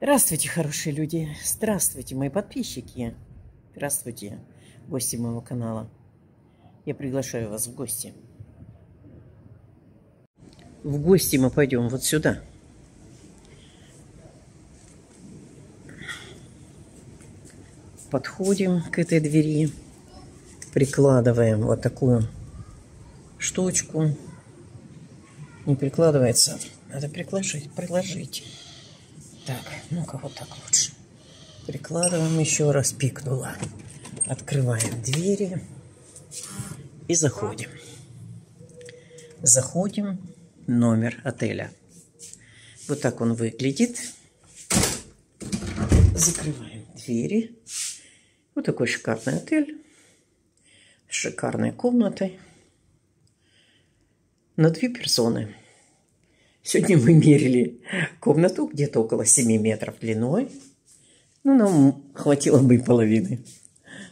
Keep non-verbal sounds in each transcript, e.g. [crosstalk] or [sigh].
Здравствуйте, хорошие люди. Здравствуйте, мои подписчики. Здравствуйте, гости моего канала. Я приглашаю вас в гости. В гости мы пойдем вот сюда. Подходим к этой двери, прикладываем вот такую штучку. Не прикладывается, надо приложить, приложить. Так, ну-ка вот так лучше. Прикладываем еще раз, пикнула. Открываем двери и заходим. Заходим, номер отеля. Вот так он выглядит. Закрываем двери. Вот такой шикарный отель. С шикарной комнатой. На две персоны. Сегодня мы мерили комнату где-то около 7 метров длиной. Ну, нам хватило бы и половины.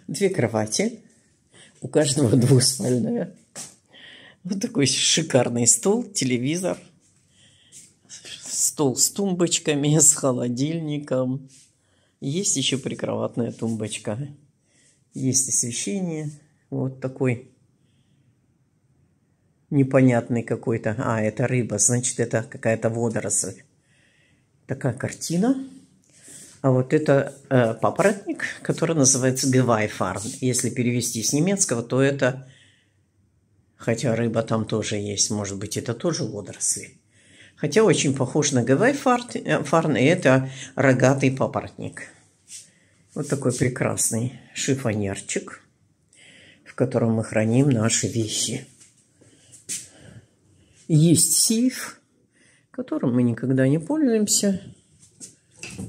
Две кровати. У каждого [laughs] двуспальная. Вот такой шикарный стол, телевизор. Стол с тумбочками, с холодильником. Есть еще прикроватная тумбочка. Есть освещение. Вот такой непонятный какой-то. А, это рыба, значит, это какая-то водоросль. Такая картина. А вот это э, папоротник, который называется гевайфарн. Если перевести с немецкого, то это, хотя рыба там тоже есть, может быть, это тоже водоросли. Хотя очень похож на гевайфарн, и это рогатый папоротник. Вот такой прекрасный шифонерчик, в котором мы храним наши вещи. Есть сейф, которым мы никогда не пользуемся.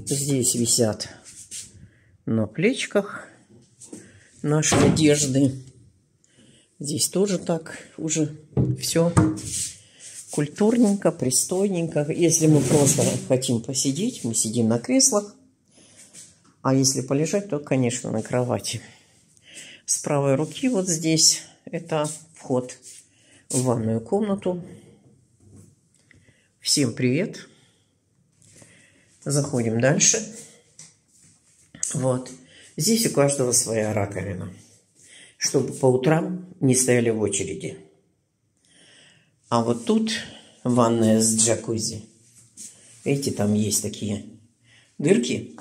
Здесь висят на плечках наши одежды. Здесь тоже так уже все культурненько, пристойненько. Если мы просто хотим посидеть, мы сидим на креслах. А если полежать, то, конечно, на кровати. С правой руки вот здесь это вход в ванную комнату. Всем привет. Заходим дальше. Вот. Здесь у каждого своя раковина. Чтобы по утрам не стояли в очереди. А вот тут ванная с джакузи. Видите, там есть такие дырки.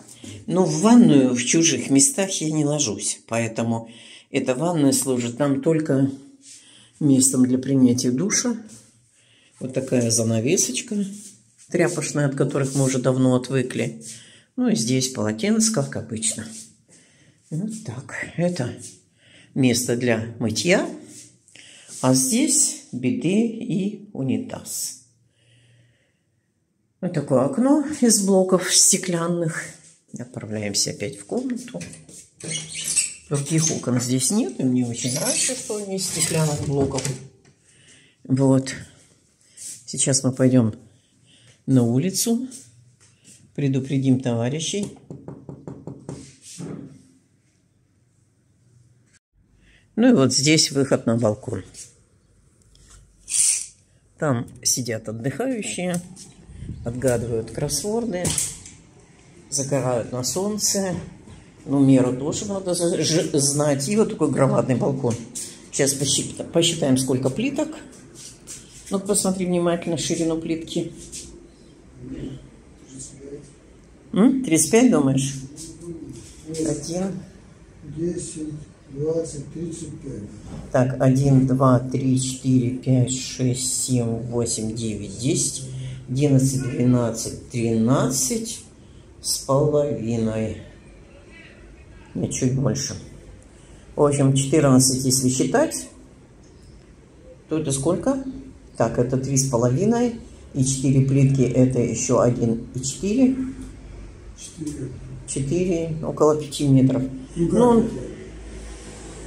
Но в ванную в чужих местах я не ложусь. Поэтому эта ванная служит нам только местом для принятия душа вот такая занавесочка тряпочная, от которых мы уже давно отвыкли. Ну и здесь полотенце, как обычно. Вот так. Это место для мытья. А здесь биде и унитаз. Вот такое окно из блоков стеклянных. Отправляемся опять в комнату. Других окон здесь нет, и мне очень нравится, что они из стеклянных блоков. Вот. Сейчас мы пойдем на улицу, предупредим товарищей. Ну и вот здесь выход на балкон. Там сидят отдыхающие, отгадывают кроссворды, загорают на солнце. Ну, меру тоже надо знать. И вот такой громадный балкон. Сейчас посчитаем, сколько плиток. Ну посмотри внимательно ширину плитки. М? 35 думаешь? Один. 10, 20, 35. Так, 1, 2, 3, 4, 5, 6, 7, 8, 9, 10, 11, 12, 13 с половиной. Нет, чуть больше. В общем, 14, если считать, то это сколько? Так, это три с половиной. И четыре плитки это еще один и четыре. Четыре, около пяти метров. Ну,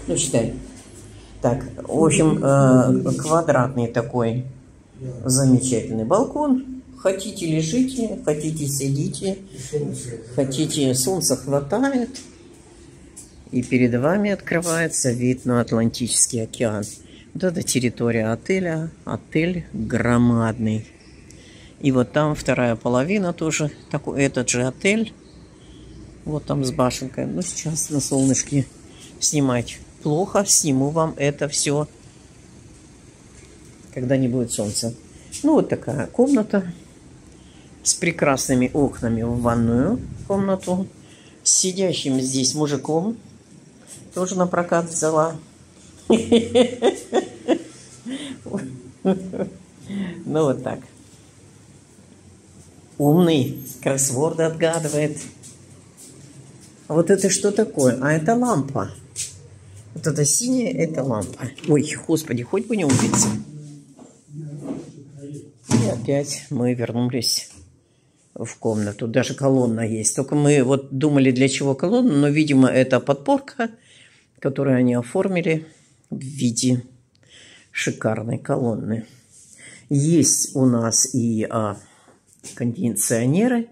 ну, считай. Так, в общем, э, квадратный такой замечательный балкон. Хотите лежите, хотите сидите, хотите солнца хватает. И перед вами открывается вид на Атлантический океан. Вот это территория отеля. Отель громадный. И вот там вторая половина тоже, такой, этот же отель. Вот там с башенкой. Ну, сейчас на солнышке снимать плохо. Сниму вам это все, когда не будет солнца. Ну, вот такая комната с прекрасными окнами в ванную комнату. С сидящим здесь мужиком. Тоже на прокат взяла. [laughs] [laughs] Ну, вот так. Умный, кроссворды отгадывает. Вот это что такое? А это лампа. Вот это синяя, это лампа. Ой, господи, хоть бы не убиться. И опять мы вернулись в комнату. Даже колонна есть. Только мы вот думали, для чего колонна, но, видимо, это подпорка, которую они оформили в виде шикарной колонны. Есть у нас и а, кондиционеры,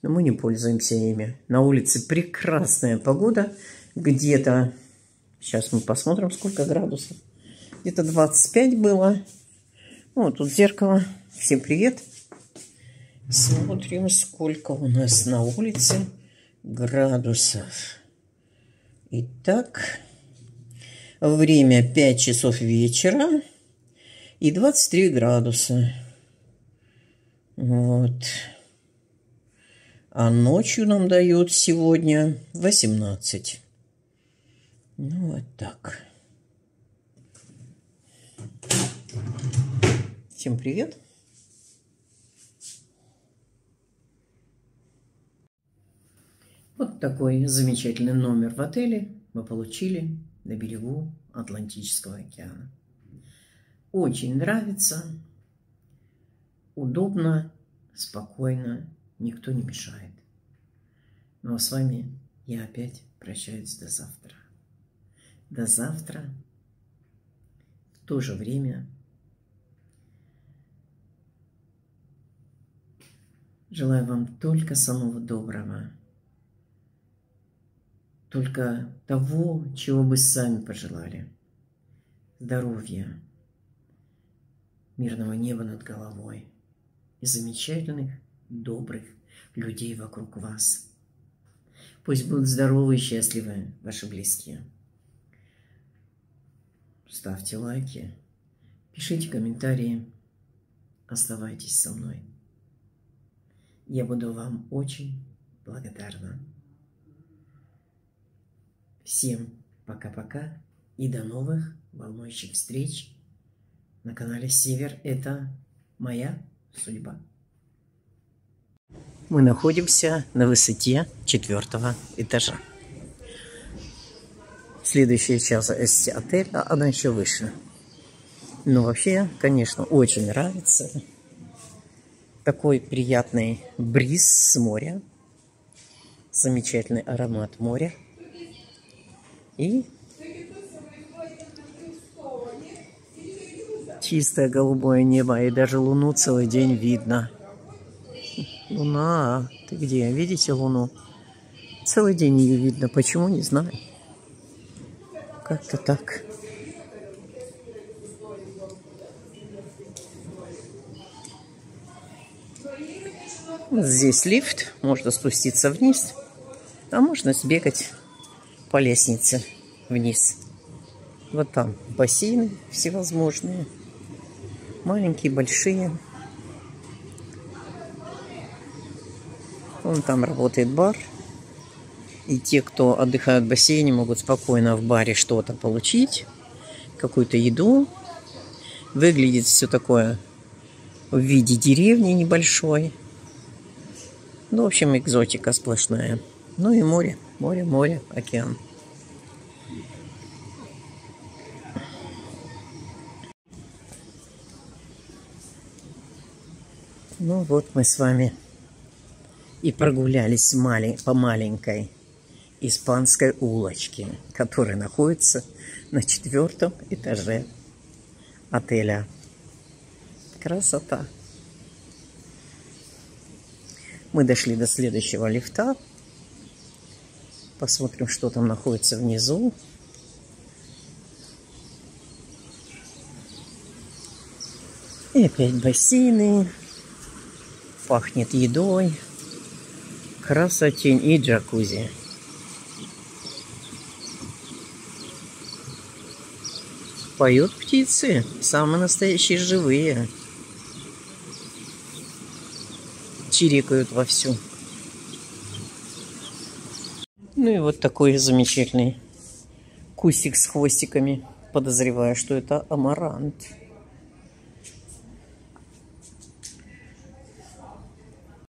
но мы не пользуемся ими. На улице прекрасная погода. Где-то, сейчас мы посмотрим, сколько градусов. Где-то 25 было. Ну, тут зеркало. Всем привет. Смотрим, сколько у нас на улице градусов. Итак, время 5 часов вечера и 23 градуса. Вот. А ночью нам дают сегодня 18. Ну, вот так. Всем привет. Вот такой замечательный номер в отеле мы получили на берегу Атлантического океана. Очень нравится удобно, спокойно, никто не мешает. Ну а с вами я опять прощаюсь до завтра. До завтра в то же время. Желаю вам только самого доброго, только того, чего бы сами пожелали. Здоровья, мирного неба над головой – и замечательных, добрых людей вокруг вас. Пусть будут здоровы и счастливы ваши близкие. Ставьте лайки, пишите комментарии, оставайтесь со мной. Я буду вам очень благодарна. Всем пока-пока и до новых волнующих встреч на канале Север. Это моя судьба. Мы находимся на высоте четвертого этажа. Следующая часть отеля, она еще выше. Но вообще, конечно, очень нравится. Такой приятный бриз с моря. Замечательный аромат моря. И Чистое голубое небо, и даже луну целый день видно. Луна, ты где? Видите луну? Целый день ее видно. Почему, не знаю. Как-то так. Здесь лифт, можно спуститься вниз, а можно сбегать по лестнице вниз. Вот там бассейны всевозможные маленькие, большие. Вон там работает бар. И те, кто отдыхают в бассейне, могут спокойно в баре что-то получить. Какую-то еду. Выглядит все такое в виде деревни небольшой. Ну, в общем, экзотика сплошная. Ну и море, море, море, океан. Ну вот мы с вами и прогулялись по маленькой испанской улочке, которая находится на четвертом этаже отеля. Красота! Мы дошли до следующего лифта. Посмотрим, что там находится внизу. И опять бассейны. Пахнет едой, красотень и джакузи. Поют птицы, самые настоящие живые. Чирикают вовсю. Ну и вот такой замечательный кустик с хвостиками. Подозреваю, что это амарант.